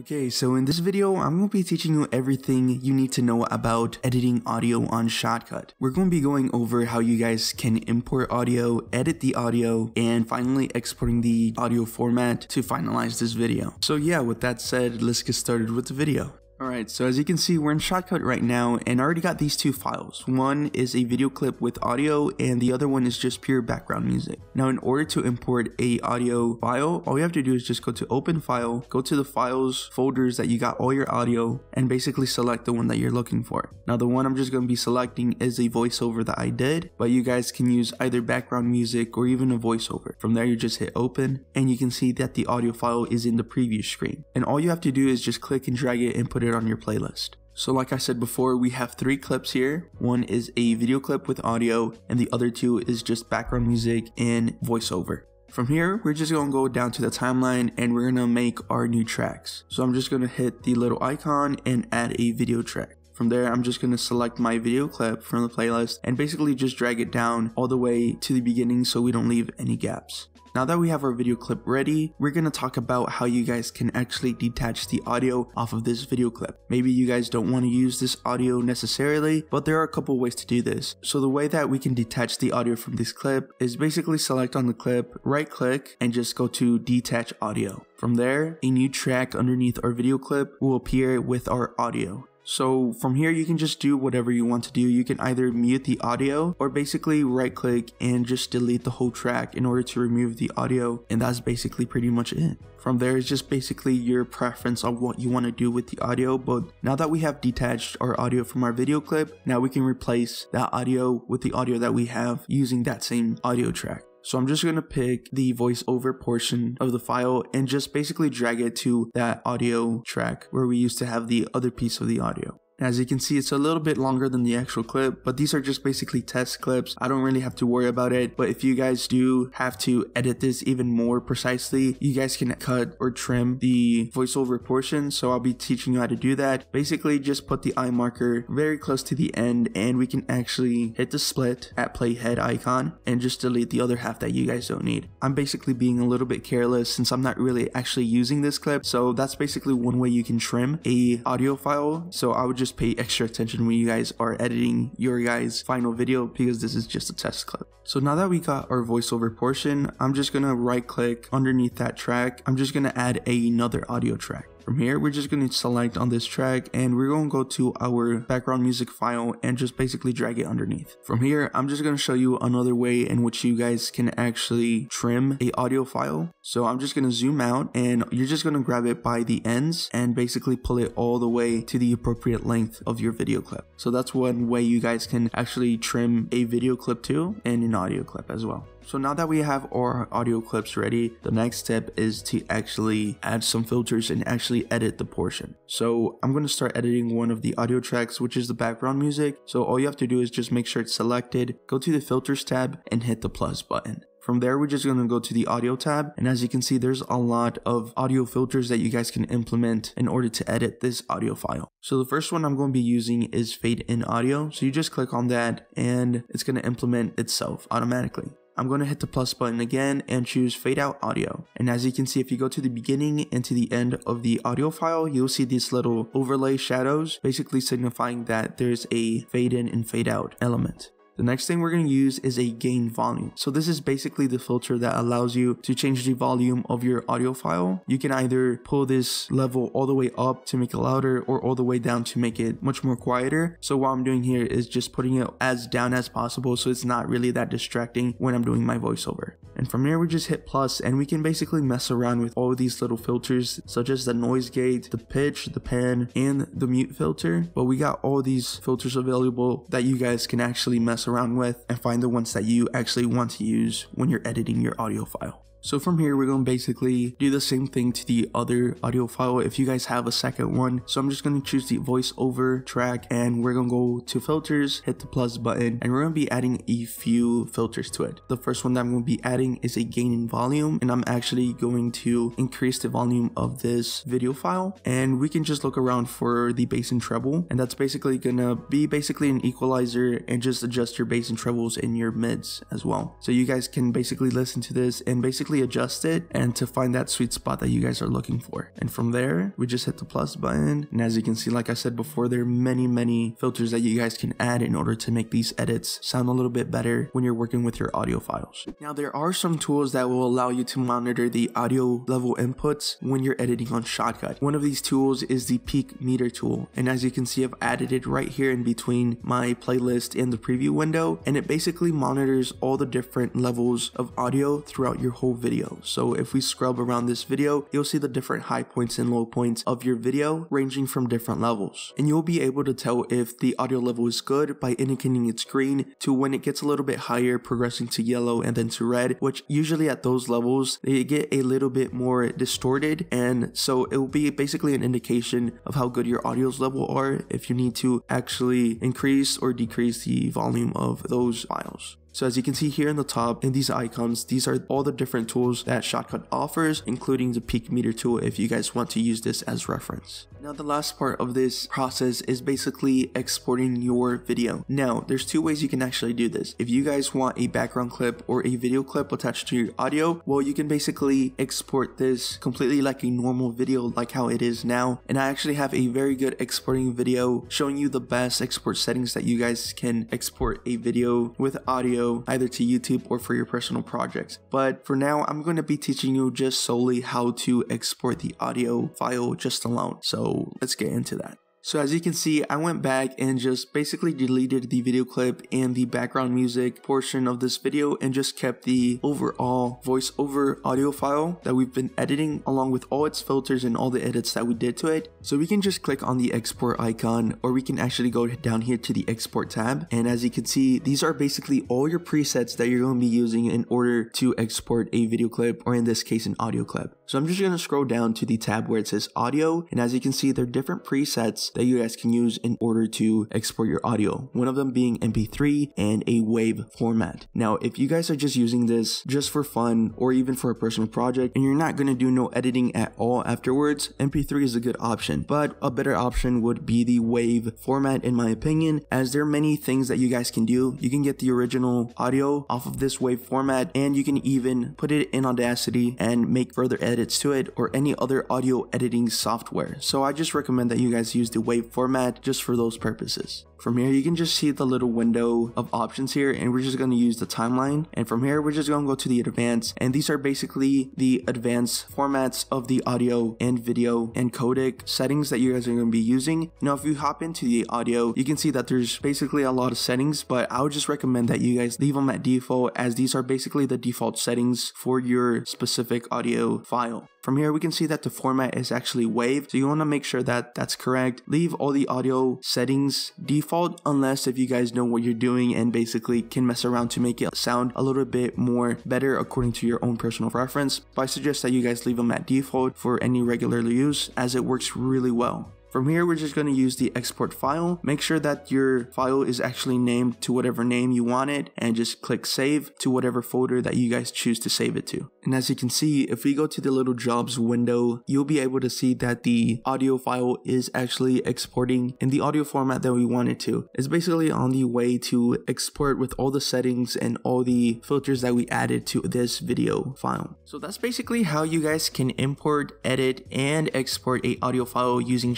Okay, so in this video, I'm going to be teaching you everything you need to know about editing audio on Shotcut. We're going to be going over how you guys can import audio, edit the audio, and finally exporting the audio format to finalize this video. So yeah, with that said, let's get started with the video. Alright, so as you can see, we're in Shotcut right now, and I already got these two files. One is a video clip with audio, and the other one is just pure background music. Now, in order to import a audio file, all you have to do is just go to Open File, go to the files folders that you got all your audio, and basically select the one that you're looking for. Now, the one I'm just going to be selecting is a voiceover that I did, but you guys can use either background music or even a voiceover. From there, you just hit Open, and you can see that the audio file is in the preview screen. And all you have to do is just click and drag it and put it it on your playlist. So like I said before, we have three clips here. One is a video clip with audio and the other two is just background music and voiceover. From here, we're just gonna go down to the timeline and we're gonna make our new tracks. So I'm just gonna hit the little icon and add a video track. From there, I'm just going to select my video clip from the playlist and basically just drag it down all the way to the beginning so we don't leave any gaps. Now that we have our video clip ready, we're going to talk about how you guys can actually detach the audio off of this video clip. Maybe you guys don't want to use this audio necessarily, but there are a couple ways to do this. So the way that we can detach the audio from this clip is basically select on the clip, right click, and just go to detach audio. From there, a new track underneath our video clip will appear with our audio. So from here, you can just do whatever you want to do. You can either mute the audio or basically right click and just delete the whole track in order to remove the audio. And that's basically pretty much it. From there is just basically your preference on what you want to do with the audio. But now that we have detached our audio from our video clip, now we can replace that audio with the audio that we have using that same audio track. So I'm just going to pick the voiceover portion of the file and just basically drag it to that audio track where we used to have the other piece of the audio. As you can see, it's a little bit longer than the actual clip, but these are just basically test clips. I don't really have to worry about it, but if you guys do have to edit this even more precisely, you guys can cut or trim the voiceover portion. So I'll be teaching you how to do that. Basically, just put the eye marker very close to the end and we can actually hit the split at playhead icon and just delete the other half that you guys don't need. I'm basically being a little bit careless since I'm not really actually using this clip. So that's basically one way you can trim a audio file. So I would just just pay extra attention when you guys are editing your guys final video because this is just a test clip. So now that we got our voiceover portion, I'm just gonna right click underneath that track. I'm just gonna add another audio track. From here, we're just going to select on this track and we're going to go to our background music file and just basically drag it underneath. From here, I'm just going to show you another way in which you guys can actually trim a audio file. So I'm just going to zoom out and you're just going to grab it by the ends and basically pull it all the way to the appropriate length of your video clip. So that's one way you guys can actually trim a video clip too and an audio clip as well. So now that we have our audio clips ready, the next step is to actually add some filters and actually edit the portion. So I'm going to start editing one of the audio tracks, which is the background music. So all you have to do is just make sure it's selected, go to the filters tab and hit the plus button. From there, we're just going to go to the audio tab. And as you can see, there's a lot of audio filters that you guys can implement in order to edit this audio file. So the first one I'm going to be using is fade in audio. So you just click on that and it's going to implement itself automatically. I'm going to hit the plus button again and choose fade out audio. And as you can see, if you go to the beginning and to the end of the audio file, you'll see these little overlay shadows, basically signifying that there's a fade in and fade out element. The next thing we're going to use is a gain volume. So this is basically the filter that allows you to change the volume of your audio file. You can either pull this level all the way up to make it louder or all the way down to make it much more quieter. So what I'm doing here is just putting it as down as possible so it's not really that distracting when I'm doing my voiceover. And from here we just hit plus and we can basically mess around with all these little filters such as the noise gate, the pitch, the pan, and the mute filter. But we got all these filters available that you guys can actually mess around with and find the ones that you actually want to use when you're editing your audio file. So from here, we're going to basically do the same thing to the other audio file if you guys have a second one. So I'm just going to choose the voiceover track and we're going to go to filters, hit the plus button, and we're going to be adding a few filters to it. The first one that I'm going to be adding is a gain in volume and I'm actually going to increase the volume of this video file and we can just look around for the bass and treble and that's basically going to be basically an equalizer and just adjust your bass and trebles in your mids as well. So you guys can basically listen to this and basically adjust it and to find that sweet spot that you guys are looking for. And from there, we just hit the plus button. And as you can see, like I said before, there are many, many filters that you guys can add in order to make these edits sound a little bit better when you're working with your audio files. Now, there are some tools that will allow you to monitor the audio level inputs when you're editing on Shotcut. One of these tools is the peak meter tool. And as you can see, I've added it right here in between my playlist and the preview window. And it basically monitors all the different levels of audio throughout your whole video. So if we scrub around this video, you'll see the different high points and low points of your video ranging from different levels. And you'll be able to tell if the audio level is good by indicating it's green to when it gets a little bit higher, progressing to yellow and then to red, which usually at those levels, they get a little bit more distorted. And so it will be basically an indication of how good your audio's level are if you need to actually increase or decrease the volume of those files. So as you can see here in the top in these icons, these are all the different tools that Shotcut offers, including the peak meter tool if you guys want to use this as reference. Now the last part of this process is basically exporting your video. Now there's two ways you can actually do this. If you guys want a background clip or a video clip attached to your audio, well you can basically export this completely like a normal video like how it is now. And I actually have a very good exporting video showing you the best export settings that you guys can export a video with audio either to YouTube or for your personal projects. But for now I'm going to be teaching you just solely how to export the audio file just alone. So let's get into that. So as you can see, I went back and just basically deleted the video clip and the background music portion of this video and just kept the overall voiceover audio file that we've been editing along with all its filters and all the edits that we did to it. So we can just click on the export icon or we can actually go down here to the export tab. And as you can see, these are basically all your presets that you're going to be using in order to export a video clip or in this case an audio clip. So I'm just going to scroll down to the tab where it says audio and as you can see there are different presets that you guys can use in order to export your audio. One of them being MP3 and a WAV format. Now, if you guys are just using this just for fun or even for a personal project and you're not going to do no editing at all afterwards, MP3 is a good option. But a better option would be the WAV format in my opinion, as there are many things that you guys can do. You can get the original audio off of this WAV format and you can even put it in Audacity and make further edits to it or any other audio editing software. So I just recommend that you guys use the the WAV format just for those purposes. From here, you can just see the little window of options here, and we're just going to use the timeline. And from here, we're just going to go to the advanced, and these are basically the advanced formats of the audio and video and codec settings that you guys are going to be using. Now, if you hop into the audio, you can see that there's basically a lot of settings, but I would just recommend that you guys leave them at default as these are basically the default settings for your specific audio file. From here, we can see that the format is actually WAV, so you want to make sure that that's correct. Leave all the audio settings default unless if you guys know what you're doing and basically can mess around to make it sound a little bit more better according to your own personal preference. But I suggest that you guys leave them at default for any regular use as it works really well. From here, we're just going to use the export file. Make sure that your file is actually named to whatever name you want it and just click save to whatever folder that you guys choose to save it to. And as you can see, if we go to the little jobs window, you'll be able to see that the audio file is actually exporting in the audio format that we want it to. It's basically on the way to export with all the settings and all the filters that we added to this video file. So that's basically how you guys can import, edit, and export a audio file using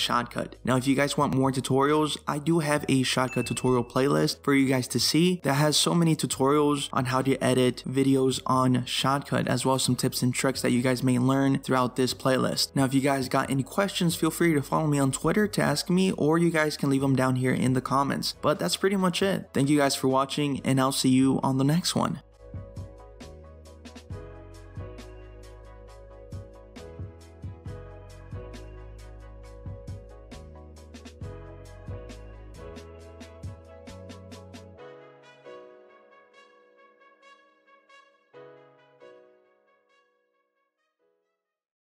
Now, if you guys want more tutorials, I do have a Shotcut tutorial playlist for you guys to see that has so many tutorials on how to edit videos on Shotcut as well well as some tips and tricks that you guys may learn throughout this playlist. Now, if you guys got any questions, feel free to follow me on Twitter to ask me, or you guys can leave them down here in the comments. But that's pretty much it. Thank you guys for watching, and I'll see you on the next one.